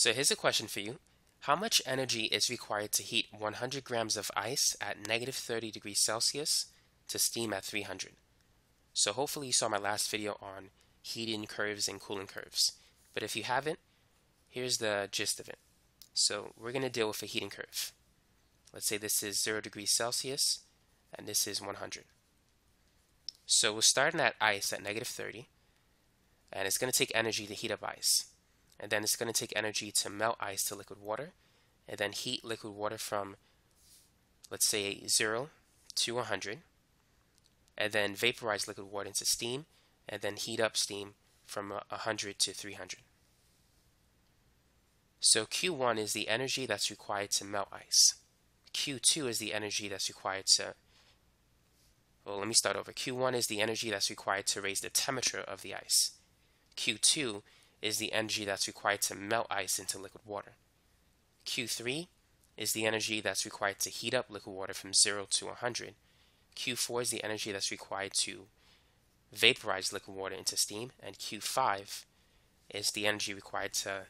So here's a question for you. How much energy is required to heat 100 grams of ice at negative 30 degrees Celsius to steam at 300? So hopefully you saw my last video on heating curves and cooling curves. But if you haven't, here's the gist of it. So we're going to deal with a heating curve. Let's say this is 0 degrees Celsius and this is 100. So we're starting at ice at negative 30 and it's going to take energy to heat up ice and then it's going to take energy to melt ice to liquid water and then heat liquid water from let's say 0 to 100 and then vaporize liquid water into steam and then heat up steam from 100 to 300. So Q1 is the energy that's required to melt ice. Q2 is the energy that's required to well, let me start over. Q1 is the energy that's required to raise the temperature of the ice. Q2 is the energy that's required to melt ice into liquid water. Q3 is the energy that's required to heat up liquid water from 0 to 100. Q4 is the energy that's required to vaporize liquid water into steam. And Q5 is the energy required to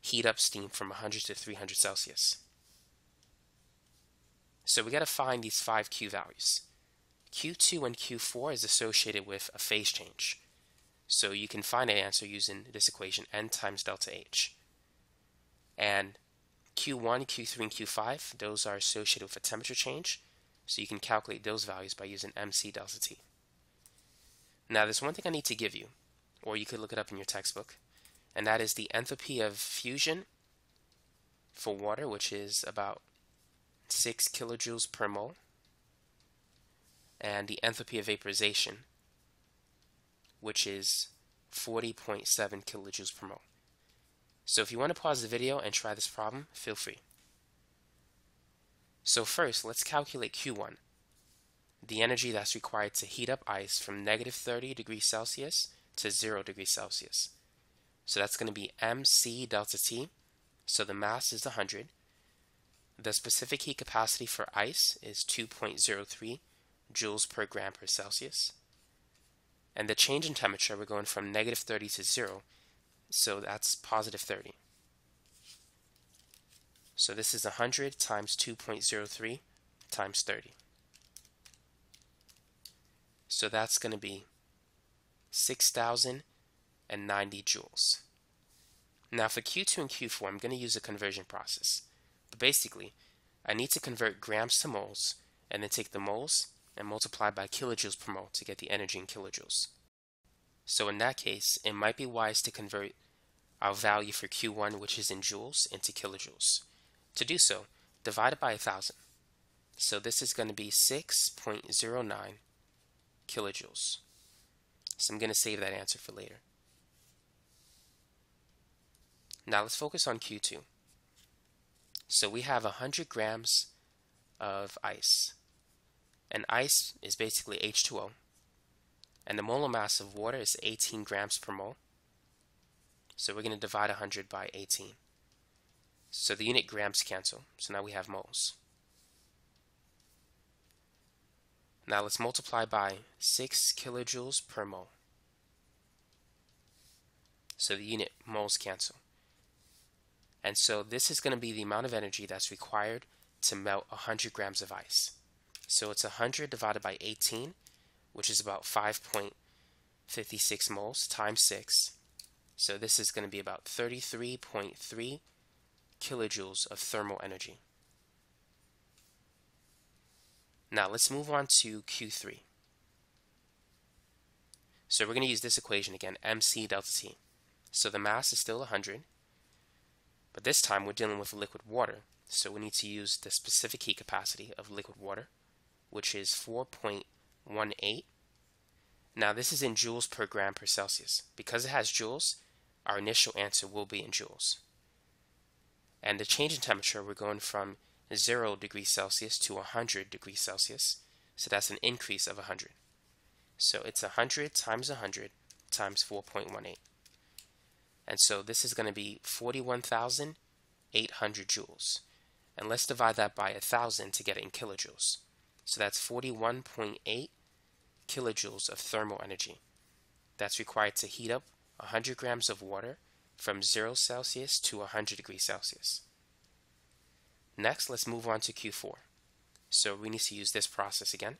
heat up steam from 100 to 300 Celsius. So we got to find these five Q values. Q2 and Q4 is associated with a phase change. So you can find an answer using this equation, n times delta H. And Q1, Q3, and Q5, those are associated with a temperature change. So you can calculate those values by using MC delta T. Now there's one thing I need to give you, or you could look it up in your textbook, and that is the enthalpy of fusion for water, which is about 6 kilojoules per mole, and the enthalpy of vaporization, which is 40.7 kilojoules per mole. So if you want to pause the video and try this problem, feel free. So first, let's calculate Q1, the energy that's required to heat up ice from negative 30 degrees Celsius to 0 degrees Celsius. So that's going to be mc delta T. So the mass is 100. The specific heat capacity for ice is 2.03 joules per gram per Celsius. And the change in temperature, we're going from negative 30 to 0, so that's positive 30. So this is 100 times 2.03 times 30. So that's going to be 6,090 joules. Now for Q2 and Q4, I'm going to use a conversion process. But basically, I need to convert grams to moles and then take the moles and multiply by kilojoules per mole to get the energy in kilojoules. So in that case, it might be wise to convert our value for Q1, which is in joules, into kilojoules. To do so, divide it by 1000. So this is going to be 6.09 kilojoules. So I'm going to save that answer for later. Now let's focus on Q2. So we have 100 grams of ice. And ice is basically H2O. And the molar mass of water is 18 grams per mole. So we're going to divide 100 by 18. So the unit grams cancel. So now we have moles. Now let's multiply by 6 kilojoules per mole. So the unit moles cancel. And so this is going to be the amount of energy that's required to melt 100 grams of ice. So it's 100 divided by 18, which is about 5.56 moles times 6. So this is going to be about 33.3 kilojoules of thermal energy. Now let's move on to Q3. So we're going to use this equation again, mc delta T. So the mass is still 100, but this time we're dealing with liquid water, so we need to use the specific heat capacity of liquid water which is 4.18. Now this is in joules per gram per Celsius. Because it has joules, our initial answer will be in joules. And the change in temperature, we're going from 0 degrees Celsius to 100 degrees Celsius. So that's an increase of 100. So it's 100 times 100 times 4.18. And so this is going to be 41,800 joules. And let's divide that by 1,000 to get it in kilojoules. So that's 41.8 kilojoules of thermal energy. That's required to heat up 100 grams of water from 0 Celsius to 100 degrees Celsius. Next, let's move on to Q4. So we need to use this process again.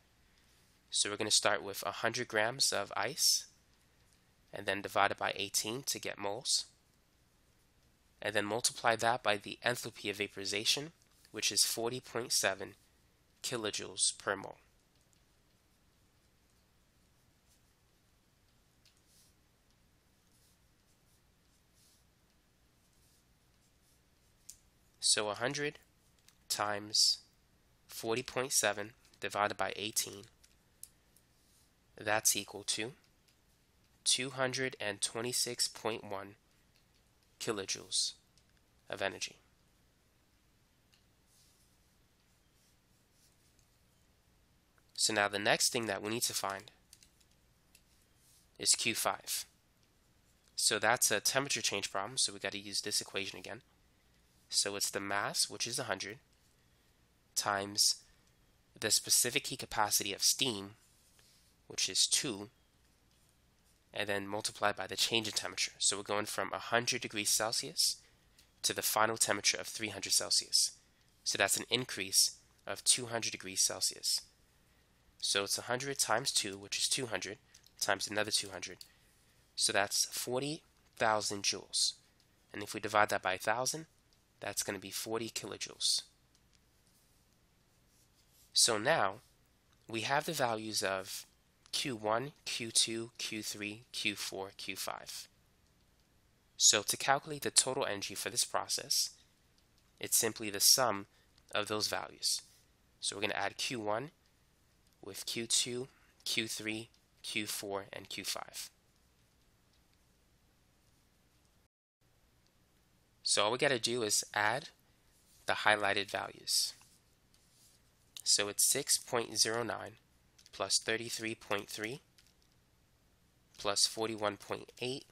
So we're going to start with 100 grams of ice and then divide it by 18 to get moles. And then multiply that by the enthalpy of vaporization, which is 40.7 kilojoules per mole. So 100 times 40.7 divided by 18, that's equal to 226.1 kilojoules of energy. So now the next thing that we need to find is Q5. So that's a temperature change problem, so we got to use this equation again. So it's the mass, which is 100, times the specific heat capacity of steam, which is 2, and then multiplied by the change in temperature. So we're going from 100 degrees Celsius to the final temperature of 300 Celsius. So that's an increase of 200 degrees Celsius. So it's 100 times 2, which is 200, times another 200. So that's 40,000 joules. And if we divide that by 1,000, that's going to be 40 kilojoules. So now we have the values of Q1, Q2, Q3, Q4, Q5. So to calculate the total energy for this process, it's simply the sum of those values. So we're going to add Q1 with Q2, Q3, Q4, and Q5. So all we got to do is add the highlighted values. So it's 6.09 plus 33.3 plus 41.8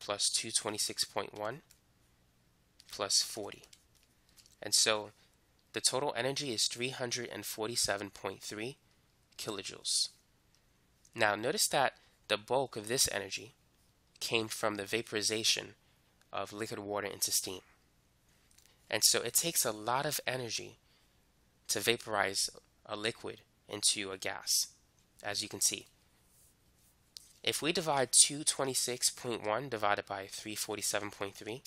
plus 226.1 plus 40. And so the total energy is 347.3 kilojoules. Now notice that the bulk of this energy came from the vaporization of liquid water into steam. And so it takes a lot of energy to vaporize a liquid into a gas, as you can see. If we divide 226.1 divided by 347.3,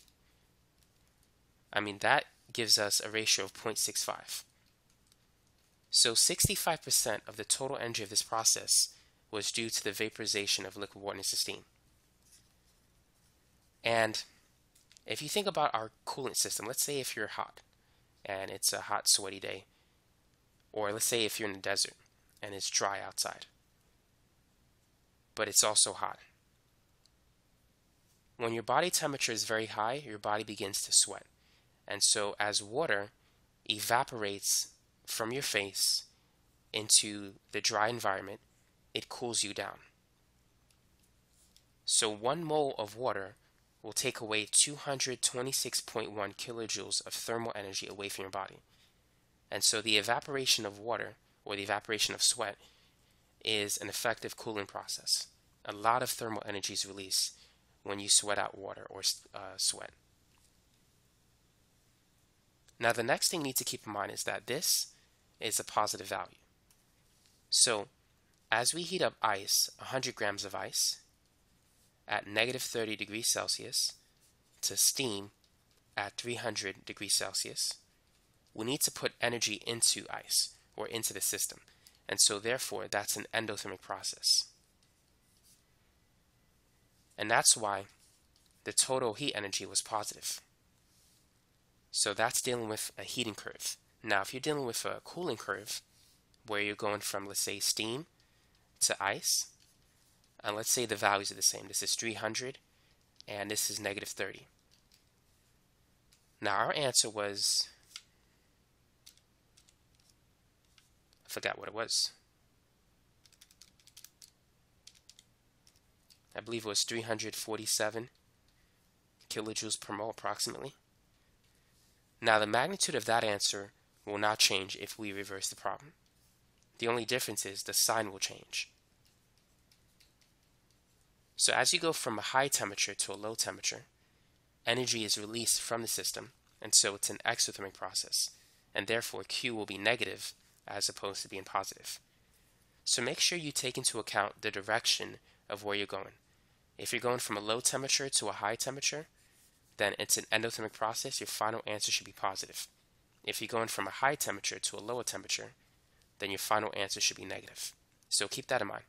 I mean, that gives us a ratio of 0.65. So 65% of the total energy of this process was due to the vaporization of liquid water into steam. And if you think about our coolant system, let's say if you're hot and it's a hot, sweaty day, or let's say if you're in the desert and it's dry outside, but it's also hot. When your body temperature is very high, your body begins to sweat. And so, as water evaporates from your face into the dry environment, it cools you down. So, one mole of water will take away 226.1 kilojoules of thermal energy away from your body. And so the evaporation of water, or the evaporation of sweat, is an effective cooling process. A lot of thermal energy is released when you sweat out water or uh, sweat. Now, the next thing you need to keep in mind is that this is a positive value. So, as we heat up ice, 100 grams of ice, at negative 30 degrees Celsius to steam at 300 degrees Celsius, we need to put energy into ice or into the system. And so, therefore, that's an endothermic process. And that's why the total heat energy was positive. So, that's dealing with a heating curve. Now, if you're dealing with a cooling curve, where you're going from, let's say, steam to ice, and let's say the values are the same. This is 300 and this is negative 30. Now our answer was, I forgot what it was. I believe it was 347 kilojoules per mole approximately. Now the magnitude of that answer will not change if we reverse the problem. The only difference is the sign will change. So as you go from a high temperature to a low temperature, energy is released from the system, and so it's an exothermic process, and therefore Q will be negative as opposed to being positive. So make sure you take into account the direction of where you're going. If you're going from a low temperature to a high temperature, then it's an endothermic process, your final answer should be positive. If you're going from a high temperature to a lower temperature, then your final answer should be negative. So keep that in mind.